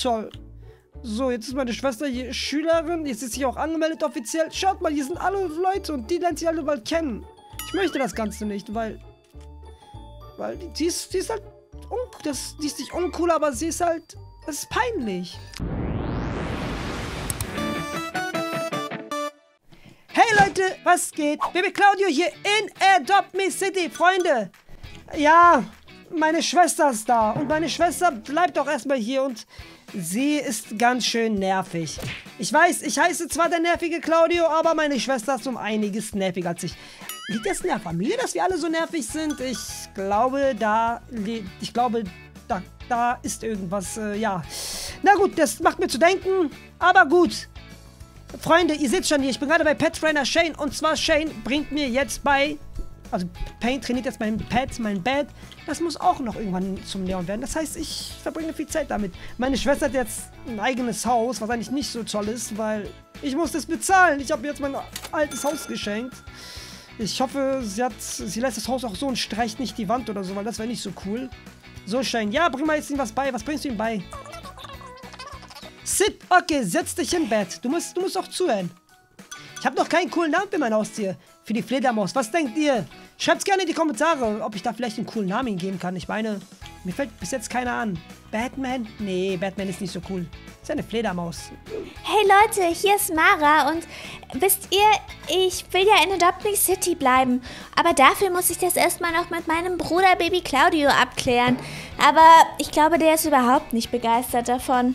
Toll. So, jetzt ist meine Schwester hier Schülerin. Jetzt ist sie auch angemeldet offiziell. Schaut mal, hier sind alle Leute und die lernt sie alle bald kennen. Ich möchte das Ganze nicht, weil... Weil die, die ist, die ist halt... Un, das, die ist nicht uncool, aber sie ist halt... Das ist peinlich. Hey Leute, was geht? Baby Claudio hier in Adopt Me City, Freunde. Ja, meine Schwester ist da und meine Schwester bleibt auch erstmal hier und sie ist ganz schön nervig. Ich weiß, ich heiße zwar der nervige Claudio, aber meine Schwester ist um einiges nerviger als ich. Liegt das in der Familie, dass wir alle so nervig sind? Ich glaube, da, ich glaube, da, da ist irgendwas, äh, ja. Na gut, das macht mir zu denken, aber gut. Freunde, ihr seht schon hier, ich bin gerade bei Pet Trainer Shane und zwar Shane bringt mir jetzt bei, also Pain trainiert jetzt mein Pet, mein Bett. Das muss auch noch irgendwann zum Leon werden. Das heißt, ich verbringe viel Zeit damit. Meine Schwester hat jetzt ein eigenes Haus, was eigentlich nicht so toll ist, weil ich muss das bezahlen. Ich habe jetzt mein altes Haus geschenkt. Ich hoffe, sie, hat, sie lässt das Haus auch so und streicht nicht die Wand oder so, weil das wäre nicht so cool. So, Shane, ja, bring mal jetzt ihm was bei. Was bringst du ihm bei? Sit, okay, setz dich im Bett. Du musst, du musst auch zuhören. Ich habe noch keinen coolen Namen für mein Haustier. Für die Fledermaus. Was denkt ihr? Schreibt's gerne in die Kommentare, ob ich da vielleicht einen coolen Namen geben kann. Ich meine, mir fällt bis jetzt keiner an. Batman? Nee, Batman ist nicht so cool. Ist eine Fledermaus. Hey Leute, hier ist Mara und wisst ihr, ich will ja in Adopting City bleiben. Aber dafür muss ich das erstmal noch mit meinem Bruder Baby Claudio abklären. Aber ich glaube, der ist überhaupt nicht begeistert davon.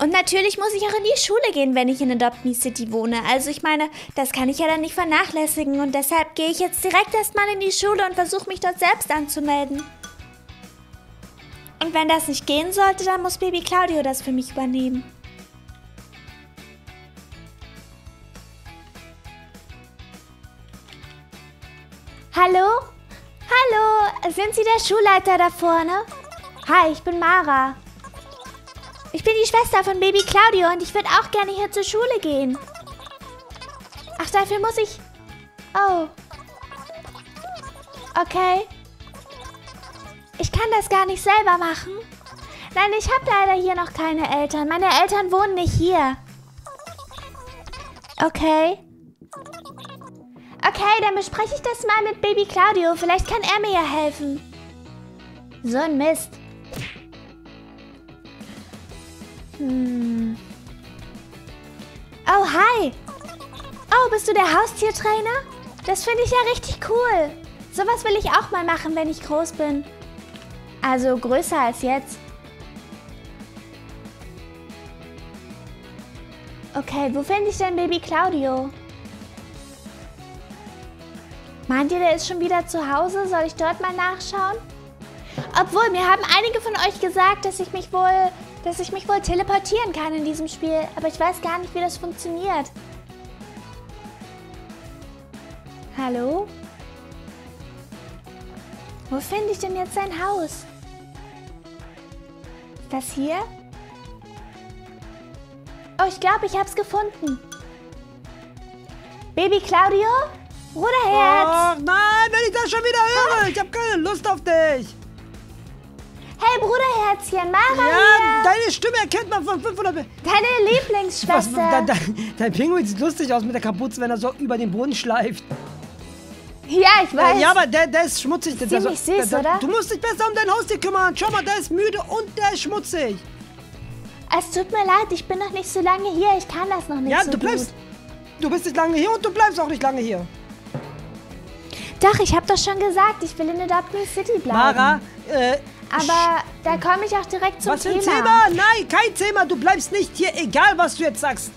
Und natürlich muss ich auch in die Schule gehen, wenn ich in Adopt Me City wohne. Also ich meine, das kann ich ja dann nicht vernachlässigen. Und deshalb gehe ich jetzt direkt erstmal in die Schule und versuche mich dort selbst anzumelden. Und wenn das nicht gehen sollte, dann muss Baby Claudio das für mich übernehmen. Hallo? Hallo, sind Sie der Schulleiter da vorne? Hi, ich bin Mara. Ich bin die Schwester von Baby Claudio und ich würde auch gerne hier zur Schule gehen. Ach, dafür muss ich... Oh. Okay. Ich kann das gar nicht selber machen. Nein, ich habe leider hier noch keine Eltern. Meine Eltern wohnen nicht hier. Okay. Okay, dann bespreche ich das mal mit Baby Claudio. Vielleicht kann er mir ja helfen. So ein Mist. Hm. Oh, hi. Oh, bist du der Haustiertrainer? Das finde ich ja richtig cool. Sowas will ich auch mal machen, wenn ich groß bin. Also größer als jetzt. Okay, wo finde ich denn Baby Claudio? Meint ihr, der ist schon wieder zu Hause? Soll ich dort mal nachschauen? Obwohl, mir haben einige von euch gesagt, dass ich mich wohl dass ich mich wohl teleportieren kann in diesem Spiel, aber ich weiß gar nicht, wie das funktioniert. Hallo? Wo finde ich denn jetzt sein Haus? Ist das hier? Oh, ich glaube, ich habe es gefunden. Baby Claudio? Bruderherz! Oh nein, wenn ich das schon wieder höre! Ich habe keine Lust auf dich! Hey Bruderherzchen, Mara Ja, hier. deine Stimme erkennt man von 500... Deine Lieblingsschwester. Was, da, dein Pinguin sieht lustig aus mit der Kapuze, wenn er so über den Boden schleift. Ja, ich weiß. Äh, ja, aber der, der ist schmutzig. Ziemlich der, süß, der, der, oder? Du musst dich besser um dein Haustier kümmern. Schau mal, der ist müde und der ist schmutzig. Es tut mir leid, ich bin noch nicht so lange hier. Ich kann das noch nicht ja, so du bleibst, gut. Du bist nicht lange hier und du bleibst auch nicht lange hier. Doch, ich habe doch schon gesagt, ich will in der Dublin City bleiben. Mara, äh, aber da komme ich auch direkt zum was Thema. Was für ein Thema? Nein, kein Thema. Du bleibst nicht hier, egal was du jetzt sagst.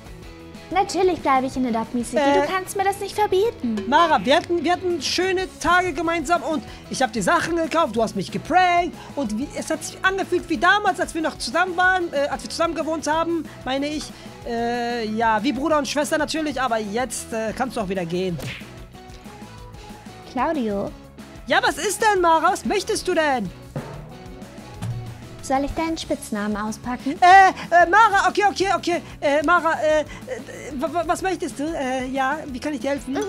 Natürlich bleibe ich in der Dark City. Äh, du kannst mir das nicht verbieten. Mara, wir hatten, wir hatten schöne Tage gemeinsam und ich habe dir Sachen gekauft, du hast mich geprankt und wie, es hat sich angefühlt wie damals, als wir noch zusammen waren, äh, als wir zusammen gewohnt haben, meine ich. Äh, ja, wie Bruder und Schwester natürlich, aber jetzt äh, kannst du auch wieder gehen. Claudio. Ja, was ist denn, Mara? Was möchtest du denn? Soll ich deinen Spitznamen auspacken? Äh, äh, Mara, okay, okay, okay. Äh, Mara, äh, äh was möchtest du? Äh, ja, wie kann ich dir helfen? Mhm.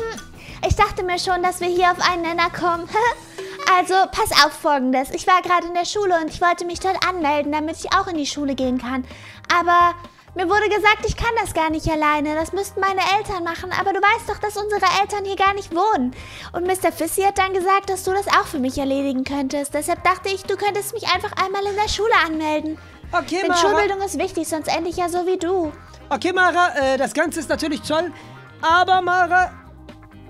Ich dachte mir schon, dass wir hier auf einen Nenner kommen. Also, pass auf folgendes. Ich war gerade in der Schule und ich wollte mich dort anmelden, damit ich auch in die Schule gehen kann. Aber mir wurde gesagt, ich kann das gar nicht alleine. Das müssten meine Eltern machen. Aber du weißt doch, dass unsere Eltern hier gar nicht wohnen. Und Mr. Fissy hat dann gesagt, dass du das auch für mich erledigen könntest. Deshalb dachte ich, du könntest mich einfach einmal in der Schule anmelden. Okay, Denn Mara. Schulbildung ist wichtig, sonst ende ich ja so wie du. Okay, Mara, äh, das Ganze ist natürlich toll. Aber Mara,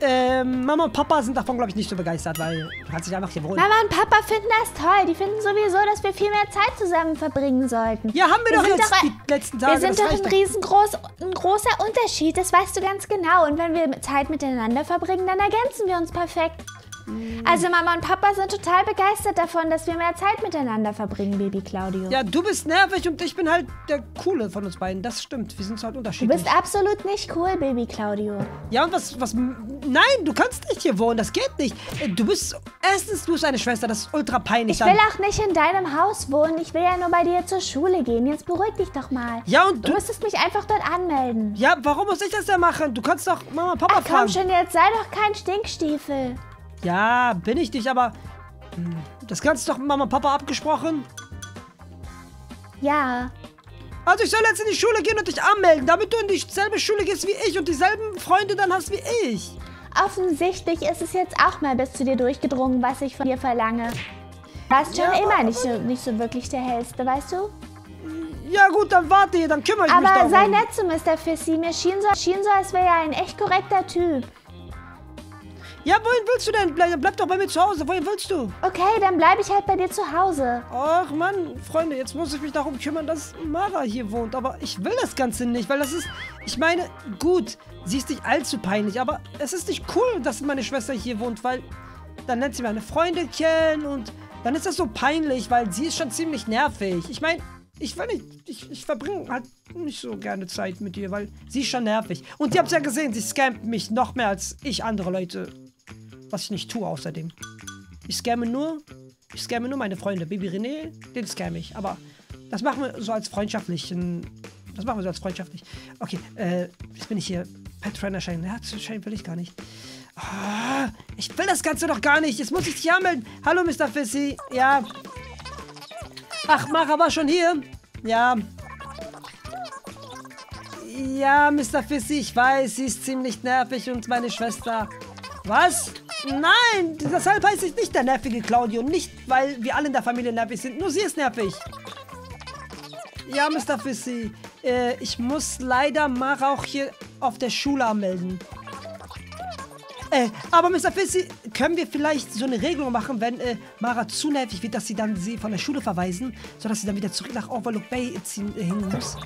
ähm, Mama und Papa sind davon, glaube ich, nicht so begeistert, weil du kannst dich einfach hier wohnen. Mama und Papa finden das toll. Die finden sowieso, dass wir viel mehr Zeit zusammen verbringen sollten. Ja, haben wir, Wir doch jetzt doch- die letzten Tage. Wir sind doch ein riesengroß, ein großer Unterschied, das weißt du ganz genau. Und wenn wir Zeit miteinander verbringen, dann ergänzen wir uns perfekt. Mm. Also Mama und Papa sind total begeistert davon, dass wir mehr Zeit miteinander verbringen, Baby Claudio. Ja, du bist nervig und ich bin halt der Coole von uns beiden. Das stimmt. Wir sind halt du unterschiedlich. bist absolut nicht cool, Baby Claudio. Ja, und was, was, nein, du kannst nicht hier wohnen, das geht nicht. Äh, Du bist, erstens, du bist eine Schwester, das ist ultra peinlich. Ich will auch nicht in deinem Haus wohnen. Ich will ja nur bei dir zur Schule gehen. Jetzt beruhig dich doch mal. Ja, und Du du, müsstest mich einfach dort anmelden. ja, warum muss ich das denn machen? Du kannst doch Mama und Papa Ach komm fragen. schon, jetzt sei doch kein Stinkstiefel. Ja, bin ich nicht, aber hm, das Ganze ist doch mit Mama und Papa abgesprochen. Ja. Also ich soll jetzt in die Schule gehen und dich anmelden, damit du in dieselbe Schule gehst wie ich und dieselben Freunde dann hast wie ich. Offensichtlich ist es jetzt auch mal bis zu dir durchgedrungen, was ich von dir verlange. Du warst schon Ja, immer aber- nicht so, nicht so wirklich der Hellste, weißt du? Ja gut, dann warte hier, dann kümmere ich mich Aber darum. sei nett zu Mr. Fissy. Mir schien so, schien so als wäre er ein echt korrekter Typ. Ja, wohin willst du denn? Bleib, bleib doch bei mir zu Hause. Wohin willst du? Okay, dann bleibe ich halt bei dir zu Hause. Ach Mann, Freunde, jetzt muss ich mich darum kümmern, dass Mara hier wohnt. Aber ich will das Ganze nicht, weil das ist... Ich meine, gut, sie ist nicht allzu peinlich, aber es ist nicht cool, dass meine Schwester hier wohnt, weil dann lernt sie meine Freunde kennen und dann ist das so peinlich, weil sie ist schon ziemlich nervig. Ich meine, ich will nicht... Ich, ich verbringe halt nicht so gerne Zeit mit ihr, weil sie ist schon nervig. Und ihr habt ja gesehen, sie scammt mich noch mehr als ich andere Leute. Was ich nicht tue außerdem. Ich scamme nur, ich scamme nur meine Freunde. Baby René, den scamme ich. Aber das machen wir so als freundschaftlichen. Das machen wir so als freundschaftlich. Okay, äh, jetzt bin ich hier. Pet Friend erscheinen. Ja, zu erscheinen will ich gar nicht. Ah, ich will das Ganze doch gar nicht. Jetzt muss ich dich anmelden. Hallo, Mr. Fissy. Ja. Ach, Mara war schon hier. Ja. Ja, Mr. Fissy, ich weiß, sie ist ziemlich nervig und meine Schwester. Was? Nein, deshalb heiße ich nicht der nervige Claudio. Nicht, weil wir alle in der Familie nervig sind. Nur sie ist nervig. Ja, Mr. Fissy. Äh, ich muss leider Mara auch hier auf der Schule anmelden. Äh, aber Mr. Fissy, können wir vielleicht so eine Regelung machen, wenn äh, Mara zu nervig wird, dass sie dann sie von der Schule verweisen, sodass sie dann wieder zurück nach Overlook Bay ziehen, äh, hin muss?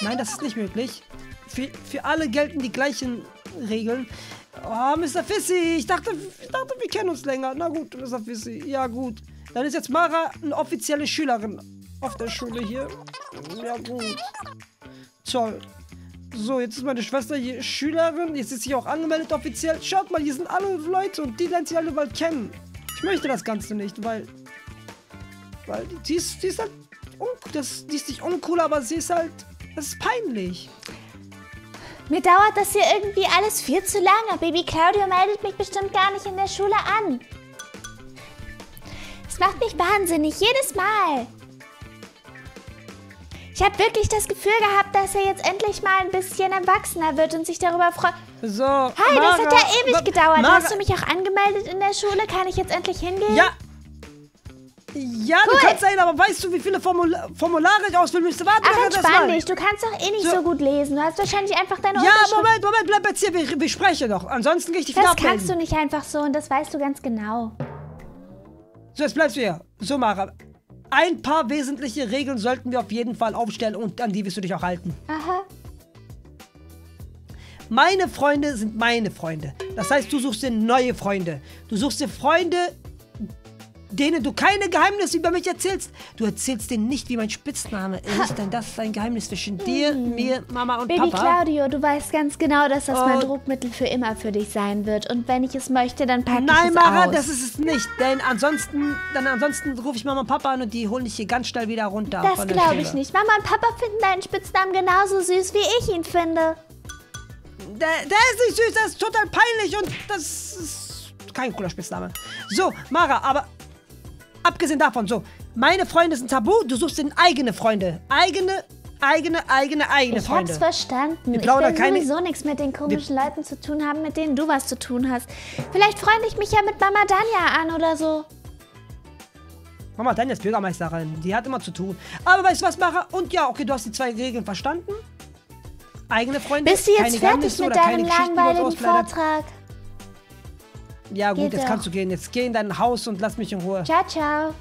Nein, das ist nicht möglich. Für, für alle gelten die gleichen Regeln. Oh, Mr. Fissy, ich dachte, ich dachte, wir kennen uns länger. Na gut, Mr. Fissy, ja gut. Dann ist jetzt Mara eine offizielle Schülerin auf der Schule hier. Ja gut. Toll. So, jetzt ist meine Schwester hier Schülerin. Jetzt ist sie auch angemeldet offiziell. Schaut mal, hier sind alle Leute und die lernt sie alle bald kennen. Ich möchte das Ganze nicht, weil... Weil die ist, die ist halt... Un das, die ist nicht uncool, aber sie ist halt... Das ist peinlich. Mir dauert das hier irgendwie alles viel zu lange. Baby Claudio meldet mich bestimmt gar nicht in der Schule an. Es macht mich wahnsinnig, jedes Mal. Ich habe wirklich das Gefühl gehabt, dass er jetzt endlich mal ein bisschen erwachsener wird und sich darüber freut. So, Hi, das Mara, hat ja ewig gedauert. Mara, Hast du mich auch angemeldet in der Schule? Kann ich jetzt endlich hingehen? Ja. Ja, Cool. du kannst sein, aber weißt du, wie viele Formula Formulare ich ausfüllen müsste? Warte, Ach, entspann dich. Du kannst doch eh nicht So. so gut lesen. Du hast wahrscheinlich einfach deine Ja. Moment, Moment, bleib jetzt hier. Wir, wir sprechen doch. Ansonsten gehe ich dich wieder Das abmelden. kannst du nicht einfach so und das weißt du ganz genau. So, jetzt bleibst du hier. So, Mara. Ein paar wesentliche Regeln sollten wir auf jeden Fall aufstellen und an die wirst du dich auch halten. Aha. Meine Freunde sind meine Freunde. Das heißt, du suchst dir neue Freunde. Du suchst dir Freunde, denen du keine Geheimnisse über mich erzählst. Du erzählst denen nicht, wie mein Spitzname ist, denn das ist ein Geheimnis zwischen dir, mir, Mama und Hm. Baby Papa. Claudio, du weißt ganz genau, dass das mein Oh. Druckmittel für immer für dich sein wird. Und wenn ich es möchte, dann packe ich Nein, es Mara, aus. das ist es nicht. Denn ansonsten, dann ansonsten rufe ich Mama und Papa an und die holen dich hier ganz schnell wieder runter. das glaube ich nicht. Mama und Papa finden deinen Spitznamen genauso süß, wie ich ihn finde. Der, der ist nicht süß, der ist total peinlich und das ist kein cooler Spitzname. So, Mara, aber abgesehen davon, so, meine Freunde sind tabu, du suchst in eigene Freunde. Eigene, eigene, eigene, eigene ich Freunde. hab's verstanden. Ich will keine- sowieso nichts mit den komischen Leuten zu tun haben, mit denen du was zu tun hast. Vielleicht freunde ich mich ja mit Mama Danja an oder so. Mama, Tanja ist Bürgermeisterin. Die hat immer zu tun. Aber weißt du was, Mara? Und ja, okay, du hast die zwei Regeln verstanden. Eigene Freunde. Bist du jetzt fertig mit oder keine deinem langweiligen. Vortrag? Ja, gut, Geht jetzt doch. kannst du gehen. Jetzt geh in dein Haus und lass mich in Ruhe. Ciao, ciao.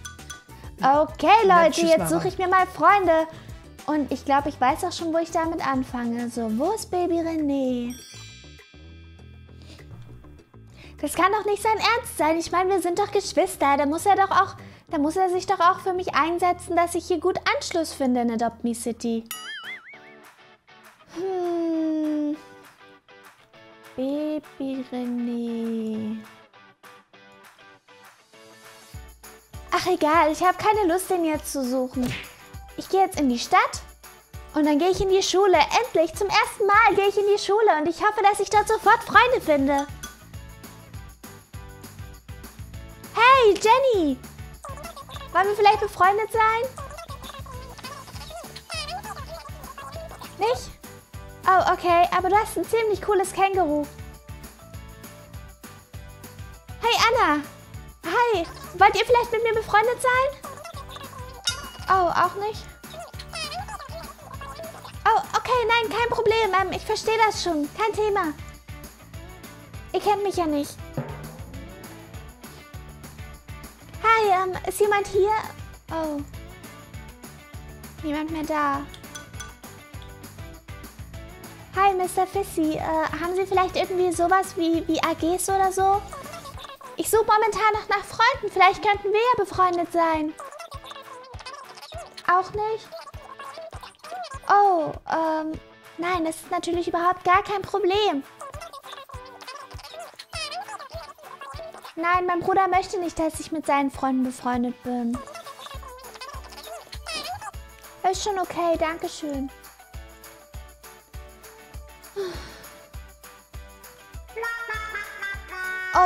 Okay, Ja, Leute, tschüss, jetzt suche ich mir mal Freunde. Und ich glaube, ich weiß auch schon, wo ich damit anfange. So, wo ist Baby René? Das kann doch nicht sein Ernst sein. Ich meine, wir sind doch Geschwister. Da muss er doch auch, da muss er sich doch auch für mich einsetzen, dass ich hier gut Anschluss finde in Adopt Me City. Hm. Baby René. Ach egal, ich habe keine Lust, den jetzt zu suchen. Ich gehe jetzt in die Stadt und dann gehe ich in die Schule. Endlich, zum ersten Mal gehe ich in die Schule und ich hoffe, dass ich dort sofort Freunde finde. Hey, Jenny! Wollen wir vielleicht befreundet sein? Nicht? Oh, okay, aber du hast ein ziemlich cooles Känguru. Hey, Anna! Hi! Wollt ihr vielleicht mit mir befreundet sein? Oh, auch nicht? Oh, okay, nein, kein Problem. Ähm, ich verstehe das schon. Kein Thema. Ihr kennt mich ja nicht. Hi, ähm, ist jemand hier? Oh. Niemand mehr da. Hi, Mr. Fissy. Äh, haben Sie vielleicht irgendwie sowas wie, wie AGs oder so? Ich suche momentan noch nach Freunden. Vielleicht könnten wir ja befreundet sein. Auch nicht? Oh, ähm, nein, das ist natürlich überhaupt gar kein Problem. Nein, mein Bruder möchte nicht, dass ich mit seinen Freunden befreundet bin. Ist schon okay, danke schön.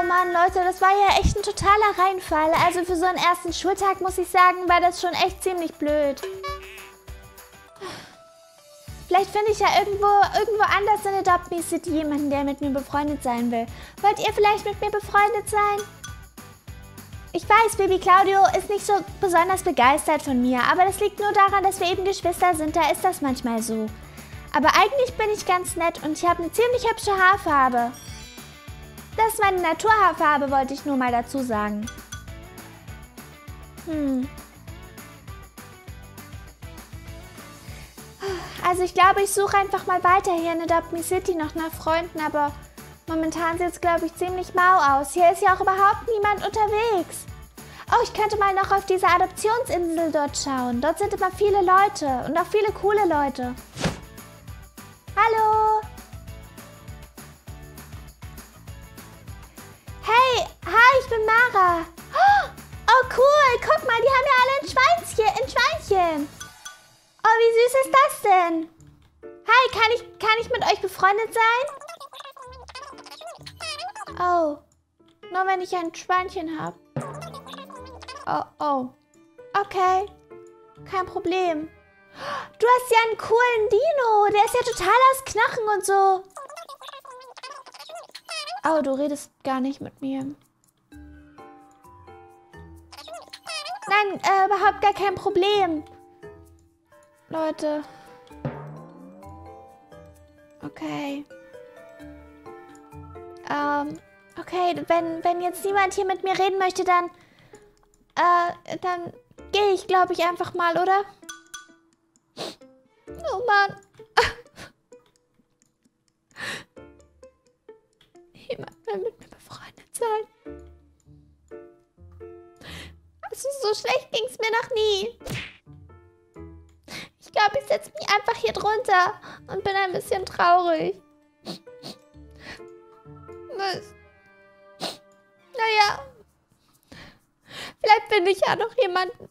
Mann, Leute, das war ja echt ein totaler Reinfall. Also für so einen ersten Schultag muss ich sagen, war das schon echt ziemlich blöd. Vielleicht finde ich ja irgendwo, irgendwo anders in Adopt Me City jemanden, der mit mir befreundet sein will. Wollt ihr vielleicht mit mir befreundet sein? Ich weiß, Baby Claudio ist nicht so besonders begeistert von mir, aber das liegt nur daran, dass wir eben Geschwister sind. Da ist das manchmal so. Aber eigentlich bin ich ganz nett und ich habe eine ziemlich hübsche Haarfarbe. Das ist meine Naturhaarfarbe, wollte ich nur mal dazu sagen. Hm. Also ich glaube, ich suche einfach mal weiter hier in Adopt Me City noch nach Freunden, aber momentan sieht es, glaube ich, ziemlich mau aus. Hier ist ja auch überhaupt niemand unterwegs. Oh, ich könnte mal noch auf diese Adoptionsinsel dort schauen. Dort sind immer viele Leute und auch viele coole Leute. Hallo? Ich bin Mara. Oh, cool. Guck mal, die haben ja alle ein Schweinchen. Ein Schweinchen. Oh, wie süß ist das denn? Hi, kann ich, kann ich mit euch befreundet sein? Oh, nur wenn ich ein Schweinchen habe. Oh, oh. Okay, kein Problem. Du hast ja einen coolen Dino. Der ist ja total aus Knochen und so. Oh, du redest gar nicht mit mir. Nein, äh, überhaupt gar kein Problem. Leute. Okay. Ähm, okay, wenn, wenn jetzt niemand hier mit mir reden möchte, dann, äh, dann gehe ich, glaube ich, einfach mal, oder? Oh Mann. Schlecht ging es mir noch nie. Ich glaube, ich setze mich einfach hier drunter und bin ein bisschen traurig. Was? Naja. Vielleicht finde ich ja noch jemanden.